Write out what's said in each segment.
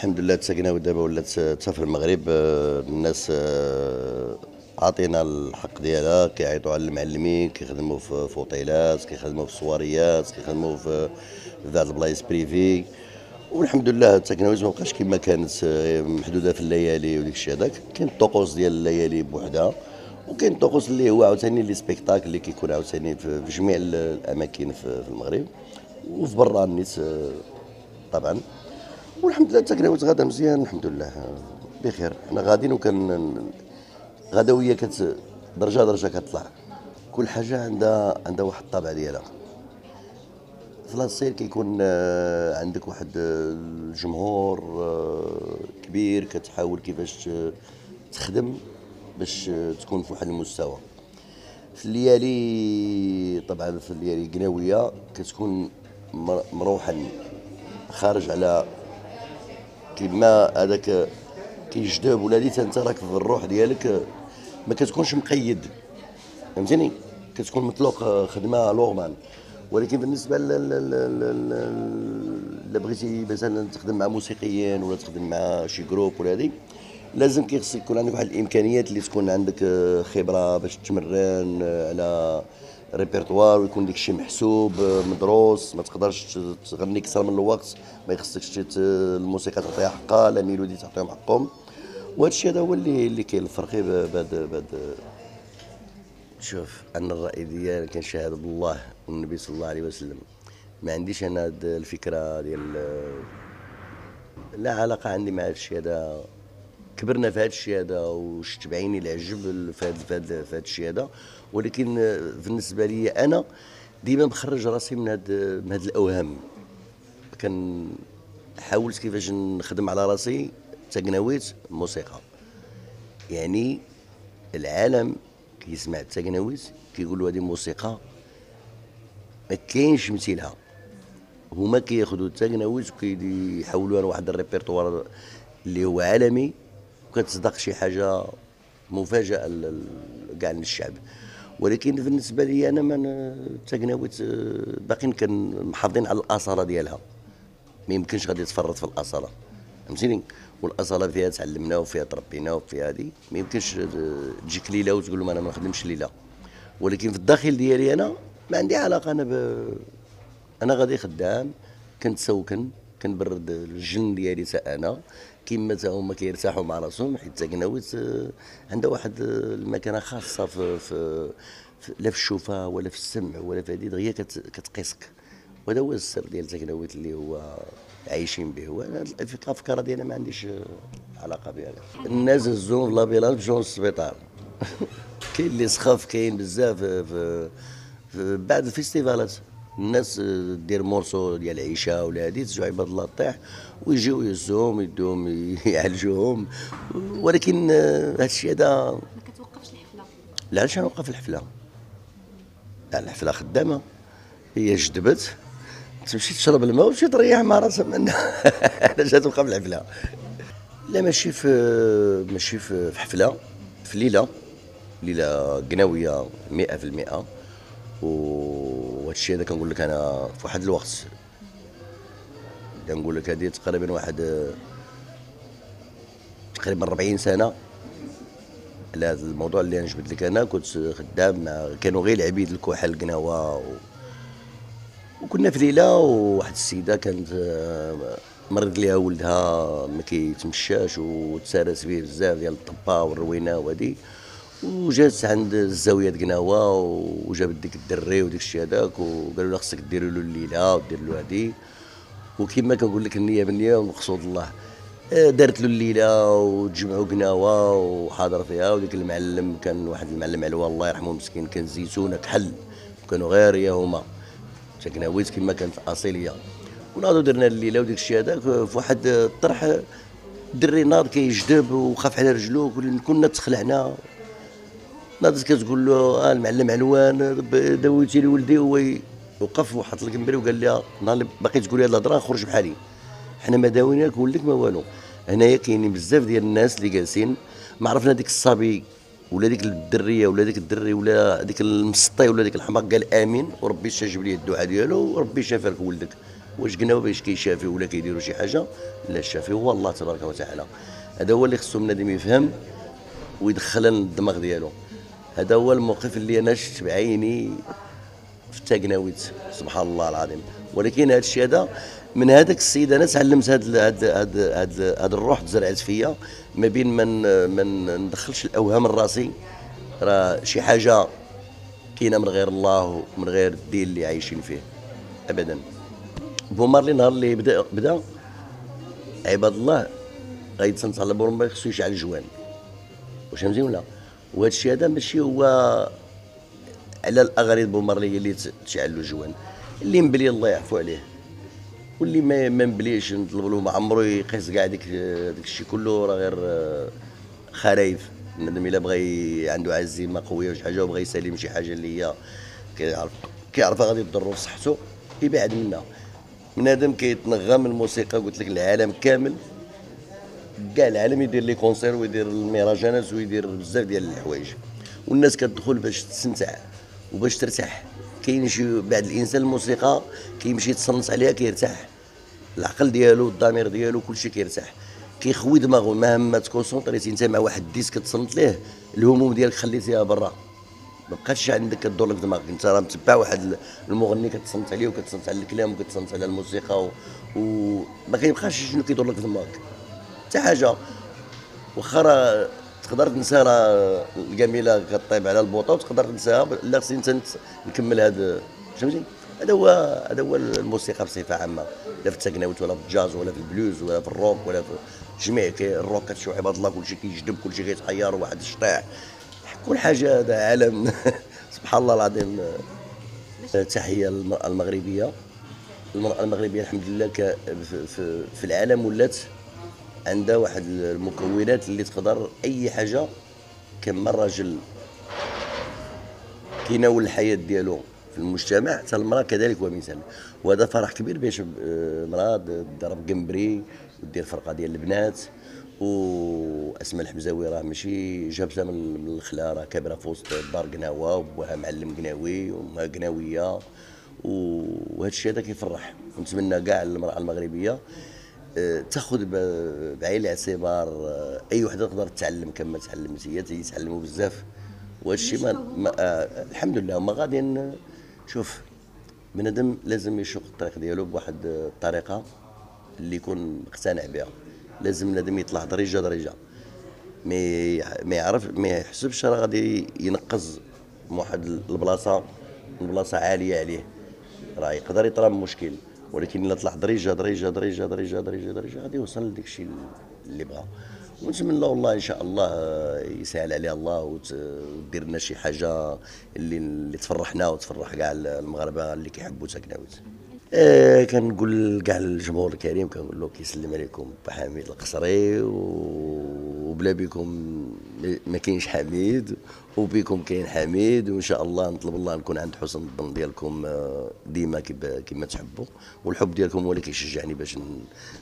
الحمد لله تاكناويت دابا ولات في المغرب. آه، الناس آه، عاطينا الحق ديالها كيعيطوا على المعلمين كيخدموا في اوطيلات كيخدموا في الصواريات كيخدموا في بعض البلايص privés. والحمد لله التكنولوجيا ما بقاش كما كانت آه، محدودة في الليالي وديك الشيء هذاك. كاين الطقوس ديال الليالي بوحدها وكاين الطقوس اللي هو عاوتاني les spectacles اللي كيكون عاوتاني في جميع الأماكن في المغرب. وفي برا النيت طبعا. والحمد لله التكنولوجيا غادا مزيان الحمد لله. بخير. حنا غاديين وكان غدويه كت درجه درجة كتطلع كل حاجة عندها عندها واحد الطابع ديالها. في لاصير كيكون آه، عندك واحد آه، الجمهور آه، كبير كتحاول كيفاش تخدم باش تكون في واحد المستوى. في الليالي طبعا في الليالي القناويه كتكون مر- مروحا خارج على كيما هذاك كيجذب ولادي انت راك في الروح ديالك ما كتكونش مقيد. فهمتيني؟ كتكون مطلوق خدمة لورمان ولكن بالنسبة لا بغيتي مثلا تخدم مع موسيقيين ولا تخدم مع شي جروب ولا هذيك لازم كيخص يكون عندك واحد الإمكانيات اللي تكون عندك آه، خبرة باش تمرن آه، على ريبرتوار ويكون داك الشيء محسوب آه، مدروس ما تقدرش تغني أكثر من الوقت ما يخصكش الموسيقى تعطيها حقها لا ميلودي تعطيهم حقهم. وهذا الشيء هذا هو اللي اللي كاين الفرق بعد بعد شوف أنا الرأي ديالي كنشاهد بالله والنبي صلى الله عليه وسلم. ما عنديش أنا الفكرة ديال لا علاقة عندي مع هذا الشيء هذا. كبرنا في هذا الشيء هذا وشت بعيني العجب في هذا في هذا في هذا الشيء هذا ولكن بالنسبة لي أنا ديما بخرج راسي من هاد من هاد الأوهام. كان حاولت كيفاش نخدم على راسي تقنويت موسيقى. يعني العالم كيسمع التقنويت كيقولوا هذه موسيقى ما كاينش مثيلها هما كياخذوا التقنويت وكيحولوها لواحد الريبرتوار اللي هو عالمي. وكتصدق شي حاجة مفاجأة كاع للشعب ولكن بالنسبة لي أنا ما التقنويت باقيين محافظين على الاصاله ديالها. ما يمكنش غادي تفرط في الاصاله فهمتيني؟ والاصاله فيها تعلمنا وفيها تربينا وفيها هذه ما يمكنش تجيك ليلة وتقول لهم أنا ما نخدمش ليلة. ولكن في الداخل ديالي أنا ما عندي علاقة. أنا ب... أنا غادي خدام كنتسوكن كنبرد الجن ديالي حتى أنا. كيما هما كيرتاحوا مع راسهم حيت تاكناويت آه، عندها واحد آه، المكانة خاصة في, في, في لا في الشوفة ولا في السمع ولا في هذه دغيا كت- كتقيسك. وهذا هو السر ديال تاكناويت اللي هو عايشين به. وأنا الأفكار ديالنا ما عنديش آه، علاقة بها. الناس هزوهم في l'ambulance مشاو للسبيطار كاين اللي سخاف كاين بزاف في, في, في بعد الفيستيفالات الناس دير morceau ديال العيشه ولا هادي تجوا عباد الله طيح ويجيو يهزوهم يدوهم يعالجوهم. ولكن هذا الشيء هذا ما كتوقفش الحفلة؟ لا علاش نوقف الحفلة؟ لا الحفلة خدامة. هي جدبت. تمشي تشرب الماء وتمشي تريح مع راسها منها علاش توقف الحفلة؟ لا ماشي في ماشي في حفلة في ليلة. ليلة قناويه 100% وهذا الشيء هذا كنقول لك أنا في واحد الوقت. كنقول لك هذه تقريبا واحد تقريبا 40 سنة على هذا الموضوع اللي أنا جبت لك أنا. كنت خدام مع كانوا غير العبيد الكحل قناوه و... وكنا في ليلة وواحد السيدة كانت آه، مرض ليها ولدها ما كيتمشاش وتسارس فيه بزاف ديال الطبا والروينة وهادي. وجات عند الزاوية قناوه وجابت ديك الدري وديك الشيء هذاك وقالوا لها خصك ديروا له الليلة ودير له هادي. وكما كنقول لك النية بالنية ومقصود الله. آه، دارت له الليلة وتجمعوا قناوه وحاضر فيها وديك المعلم كان واحد المعلم علوى الله يرحمه مسكين كان زيتونة كحل. وكانوا غير يا هما. تكناويت كما كانت أصيلية. وناضوا درنا الليلة وديك الشيء هذاك في واحد الطرح. دري ناض كيجذب وخاف على رجلو كنا تخلعنا. ناضت كتقول له آه المعلم علوان ب- دويتي لي ولدي هو وقف وحط الكمبري وقال لي نهار اللي باقي تقول لي هاد الهضرة خرج بحالي. حنا ما داويناك ولدك ما والو. هنايا كاينين بزاف ديال الناس اللي جالسين. ما عرفنا ديك الصبي ولا ديك الدرية ولا ديك الدري ولا ديك المسطي ولا ديك الحماق قال آمين وربي استجاب لي الدعاء ديالو وربي شافى لك ولدك. واش قلنا؟ باش كيشافي ولا كيديروا شي حاجة؟ لا الشافي هو الله تبارك وتعالى. هذا هو اللي خصو بنادم يفهم ويدخلها للدماغ ديالو. هذا هو الموقف اللي أنا شفت بعيني في التاكناويت سبحان الله العظيم. ولكن هذا الشيء هذا من هذاك السيد أنا تعلمت هذا هذا هذا هذا الروح تزرعت فيا ما بين من ما ندخلش الأوهام لراسي راه شي حاجة كاينة من غير الله ومن غير الدين اللي عايشين فيه ابدا. بومارلي نهار اللي بدا بدا عباد الله غيتصنت على بومارلي خصو يشعل الجوان واش فهمتي ولا؟ وهذا الشيء هذا ماشي هو على الاغاريد بومارلي اللي تشعل جوان. اللي مبلي الله يعفو عليه. واللي ما ما مبليش نطلب له ما عمرو يقيس كاع ديك داك الشيء كله راه غير خرايف. بنادم إلا بغى عنده عزيمة قوية وشي حاجة وبغى يسالم شي حاجة اللي هي كيعرف كيعرفها غادي تضرو في صحته يبعد منها. بنادم كيتنغم الموسيقى قلت لك العالم كامل. كاع العالم يدير لي كونسير ويدير المهرجانات ويدير بزاف ديال الحوايج. والناس كتدخل باش تستمتع وباش ترتاح. كاين شي بعد الإنسان الموسيقى كيمشي يتصنت عليها كيرتاح. العقل ديالو الضمير ديالو كلشي كيرتاح. كيخوي دماغه مهما تكونسونطريتي انت مع واحد ال disque تصنت ليه الهموم ديالك خليتيها برا. ما بقاتش عندك كدور لك دماغك. انت راه متبع واحد المغني كتصنت عليه وكتصنت على الكلام وكتصنت على الموسيقى وما و... كيبقاش شنو كيدور لك دماغك. حتى حاجة. واخا تقدر تنسى راه الجميلة كطيب على البوطة وتقدر تنساها لا خصني نكمل هذا فهمتي؟ هذا هو هذا هو الموسيقى بصفة عامة. لا في التكناوت ولا في الجاز ولا في البلوز ولا في الروك ولا في جميع الروك كتشوف عباد الله كلشي كيجدب كلشي كيتغير واحد الشطيح. كل حاجة هذا عالم. سبحان الله العظيم. تحية المغربية. المرأة المغربية الحمد لله في العالم ولات عندها واحد المكونات اللي تقدر أي حاجة كما الراجل كيناول الحياة ديالو في المجتمع. حتى المرأة كذلك هو مثال. وهذا فرح كبير باش المراه تضرب قنبري ودير فرقة ديال البنات. وأسماء الحمزاوي راه ماشي جابتها من الخلا راه كابره في وسط دار قناوة وبوها معلم قناوي وامها قناوية. وهذا الشيء هذا كيفرح. ونتمنى كاع المرأة المغربية تاخذ بعين الاعتبار آه، أي وحدة تقدر تتعلم كما تعلمت هي يتعلموا بزاف. وهذا الشيء ما, ما آه الحمد لله. هما غاديين شوف بنادم لازم يشق الطريق ديالو بواحد الطريقة اللي يكون مقتنع بها. لازم بنادم يطلع درجة درجة. ما ما يعرف ما يحسبش راه غادي ينقز من واحد البلاصة من بلاصة عالية عليه. راه يقدر يطرى مشكل. ولكن إلا طلع دريجة دريجة دريجة دريجة دريجة دريجة غادي يوصل لديك الشيء اللي بغا. ونتمنى والله إن شاء الله يسهل عليها الله ودير لنا شي حاجة اللي اللي تفرحنا وتفرح كاع المغاربة اللي كيحبوا تاكناوت آه كنقول كاع الجمهور الكريم كنقول له كيسلم عليكم بحميد القصري وبلا بكم ما كاينش حميد وبكم كاين حميد وإن شاء الله نطلب الله نكون عند حسن الظن ديالكم آه، ديما كما تحبوا. والحب ديالكم هو اللي كيشجعني باش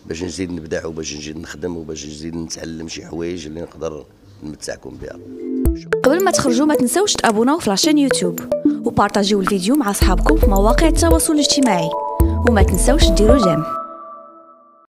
باش نزيد نبدع وباش نزيد نخدم وباش نزيد نتعلم شي حوايج اللي نقدر نمتعكم بها. قبل ما تخرجوا ما تنسوش تابوناو في la chaîne YouTube وبارطاجيو الفيديو مع أصحابكم في مواقع التواصل الاجتماعي. وما تنسوش ديروا j'aime.